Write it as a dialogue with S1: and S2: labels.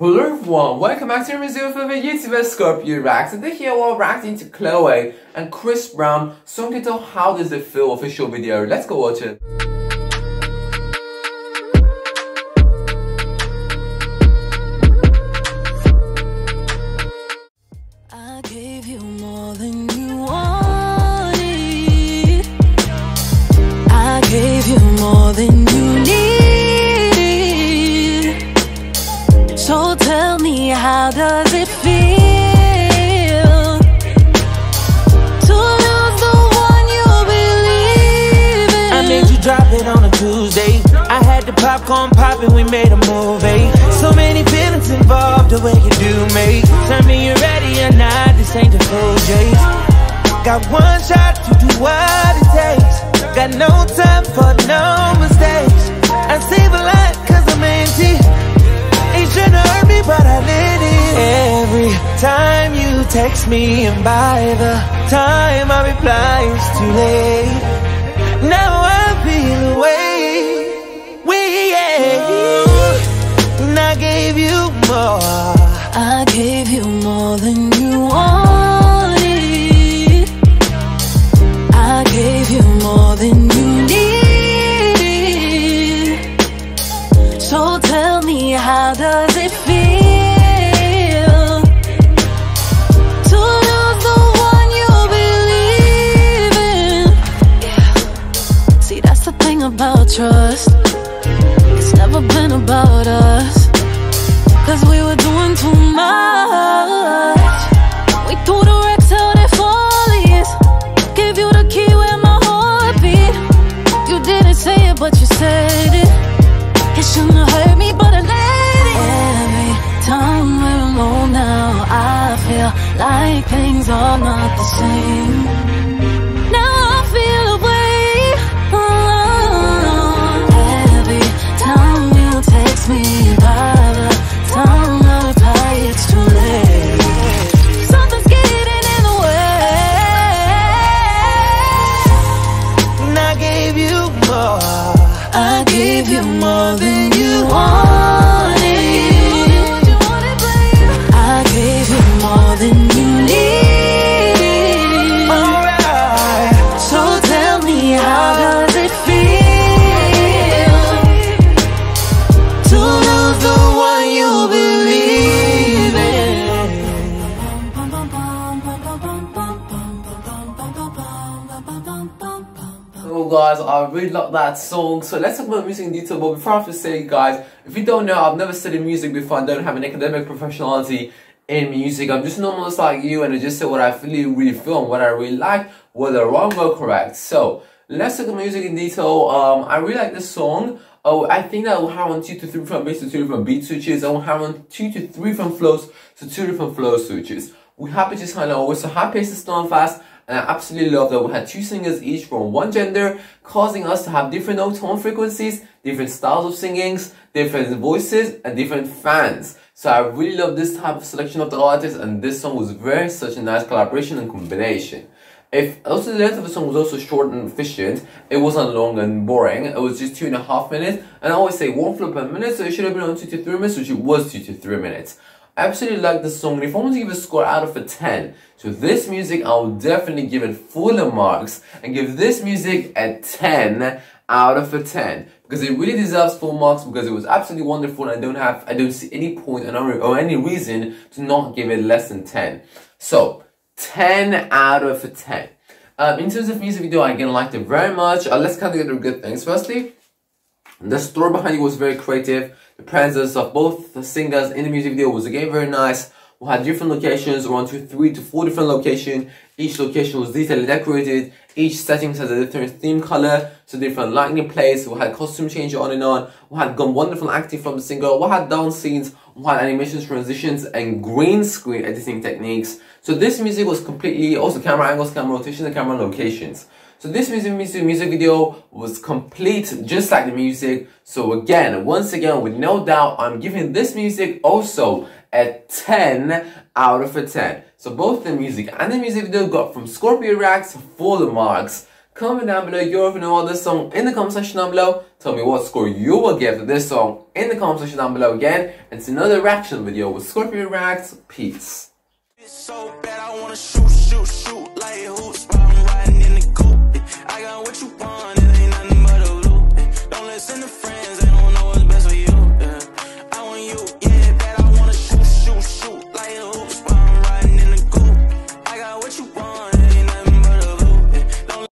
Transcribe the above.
S1: Hello everyone, welcome back to the Resume for the YouTuber Scorpio Reacts. Today here we're reacting to Chloe and Chris Brown song titled How Does It Feel official video. Let's go watch it.
S2: More than me, how does it feel to lose the one you believe in?
S3: I made you drop it on a Tuesday. I had the popcorn popping, we made a movie. So many feelings involved, the way you do me. Tell me you're ready or not, this ain't the full J's. Got one shot to do what it takes. Got no time for no mistakes. I save a lot cause I'm empty. Trying to hurt me, but I text me, and by the time I reply, it's too late. Now
S2: It's never been about us. Cause we were doing too much. We threw the wrecks out. Gave you the key where my heart beat. You didn't say it, but you said it. It shouldn't hurt me, but. Every time we're alone now, I feel like things are not the same. You
S3: more
S2: than
S1: guys, I really love that song. So let's talk about music in detail. But before I have to say, guys, if you don't know, I've never studied music before. I don't have an academic professionality in music. I'm just normal just like you, and I just say what I really, really feel and what I really like, whether wrong or correct. So let's talk about music in detail. Um, I really like this song. Oh, I think that will have on two to three different bass to two different beat switches. I will have on two to three different flows to two different flow switches. We it just kind of always so high pace is still fast. And I absolutely love that we had two singers each from one gender, causing us to have different tone frequencies, different styles of singings, different voices, and different fans. So I really love this type of selection of the artists, and this song was very such a nice collaboration and combination. If also the length of the song was also short and efficient, it wasn't long and boring. It was just two and a half minutes, and I always say one flow per minute, so it should have been on two to three minutes, which it was two to three minutes. Absolutely like this song, and if I want to give a score out of a 10 to this music, I will definitely give it full marks and give this music a 10 out of a 10 because it really deserves full marks because it was absolutely wonderful and I don't have I don't see any point or any reason to not give it less than 10. So 10 out of a 10. Um, in terms of music video, I again liked it very much. Uh, let's kind of get to good things. Firstly, the story behind it was very creative. The presence of both the singers in the music video was again very nice. We had different locations, around two, three to four different locations. Each location was detailedly decorated. Each setting has a different theme color, so different lighting plays. We had costume change on and on. We had gone wonderful acting from the singer. We had dance scenes. We had animations, transitions, and green screen editing techniques. So this music was completely also camera angles, camera rotation, and camera locations. So this music, music, music video was complete just like the music. So again, once again, with no doubt, I'm giving this music also a 10 out of a 10. So both the music and the music video got from Scorpio Reacts full marks. Comment down below your opinion on this song in the comment section down below. Tell me what score you will give to this song in the comment section down below again. And it's another reaction video with Scorpio Reacts. Peace.